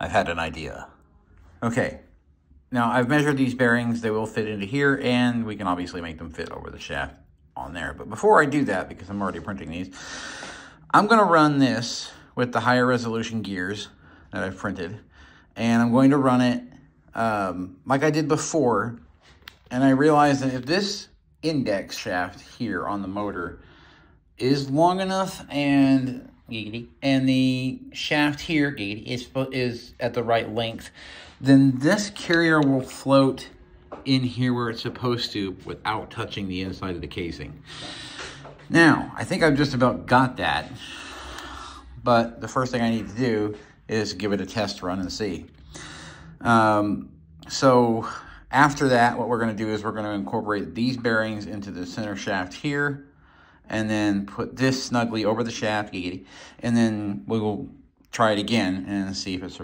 I've had an idea. Okay, now I've measured these bearings. They will fit into here and we can obviously make them fit over the shaft on there. But before I do that, because I'm already printing these, I'm gonna run this with the higher resolution gears that I've printed. And I'm going to run it um, like I did before. And I realized that if this index shaft here on the motor is long enough and and the shaft here, here is is at the right length, then this carrier will float in here where it's supposed to without touching the inside of the casing. Now, I think I've just about got that, but the first thing I need to do is give it a test run and see. Um, so after that, what we're going to do is we're going to incorporate these bearings into the center shaft here, and then put this snugly over the shaft, and then we will try it again and see if it survives.